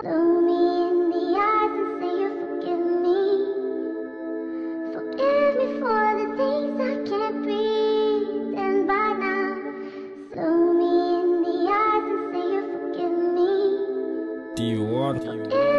Look me in the eyes and say you forgive me. Forgive me for the days I can't breathe. And by now, look me in the eyes and say you forgive me. Do you want? Forgive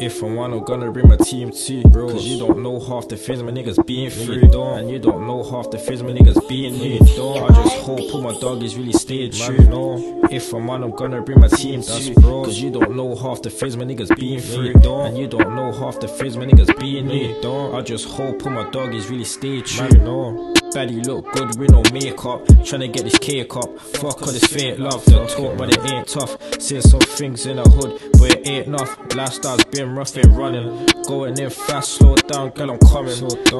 If I'm one, I'm gonna bring my team too. Cause you don't know half the things my niggas been through. And you don't know half the things my niggas been new. I just hope all my dog is really staying true. No. If I'm one, I'm gonna bring my team too. Cause you don't know half the things my niggas been through. And you don't know half the things my niggas been new. I just hope all my dog is really staying true. No. Baddie look good with no makeup. Tryna get this cake up. Fuck all this fake love. They talk, but it ain't tough. Seen some things in the hood, but it ain't enough. Lifestyle's been rough, ain't running. Going in fast, slow down, girl, I'm coming.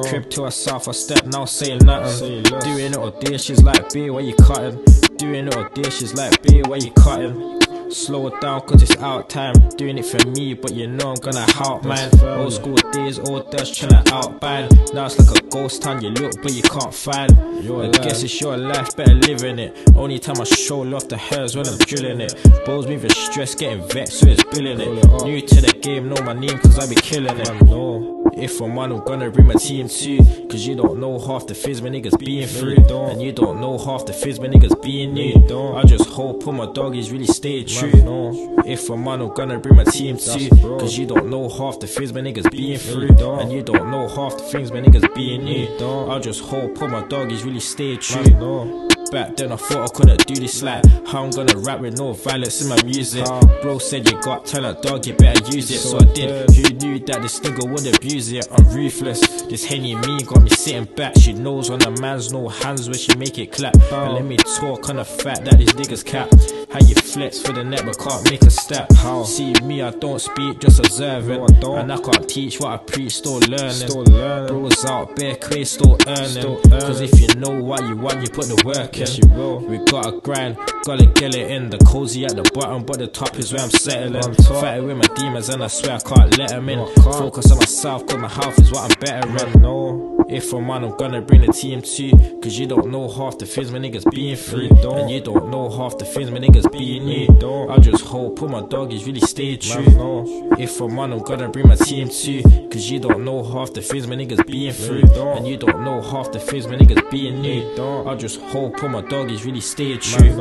Crib to a south, I step now, saying nothing. Doing little dishes like B, where you cutting? Doing little dishes like B, where you cutting? Slow it down cause it's out time. Doing it for me but you know I'm gonna help man. Old school days, old dash tryna outbind. Now it's like a ghost town you look but you can't find. I guess it's your life, better living it. Only time I show love to her is when I'm drilling it. Bros moving stress, getting vexed so it's billing it. New to the game, know my name cause I be killing it if I'm one, I'm gonna bring my team too. Cause you don't know half the fizz my niggas being through. And you don't know half the fizz my niggas being new. I just hope all my dog is really stay true. If I'm one, I'm gonna bring my team too. Cause you don't know half the fizz my niggas being through. And you don't know half the things my niggas being new. I just hope all my dog is really stay true. Back then I thought I couldn't do this like How I'm gonna rap with no violence in my music. Bro said you got talent dog you better use it. So I did. Who knew that this nigga would abuse it? I'm ruthless. This Henny me got me sitting back. She knows when a man's no hands when she make it clap. And let me talk on the fact that these niggas cap. How you flex for the net but can't make a step. How? See me I don't speak just observing And I can't teach what I preach still learning. Bros out bare quay still earning. Cause if you know what you want you put the work in We gotta grind, gotta get it in. The cozy at the bottom but the top is where I'm settling. Fighting with my demons and I swear I can't let them in. Focus on myself cause my health is what I'm better in No if I'm on, I'm gonna bring the team too. Cause you don't know half the things my niggas being through. And you don't know half the things my niggas being new. I just hope all my dog is really stay true. If I'm on, I'm gonna bring my team too. Cause you don't know half the things my niggas being through. And you don't know half the things my niggas being new. I just hope all my dog is really stay true.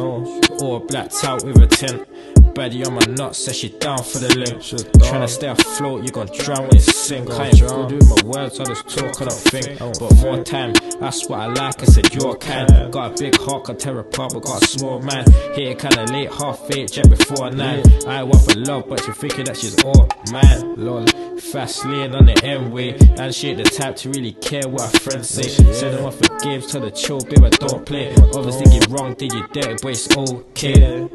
Or blacked out with a tent. Baddie on my nuts, says she down for the link. Tryna stay afloat, you gon' drown when you sink. I ain't good with my words, I just talk, I don't think. But more time, that's what I like, I said you're kind. Got a big heart, can tear apart, but got a small man. Here kinda late, half eight, jet before nine. I one for love, but you're thinking that she's all mine. Lol, fast lane on the M way. And she ain't the type to really care what her friends say. Send them off for games, tell the chill, babe, I don't play. Obviously, you wrong, did you dirty, but it's okay.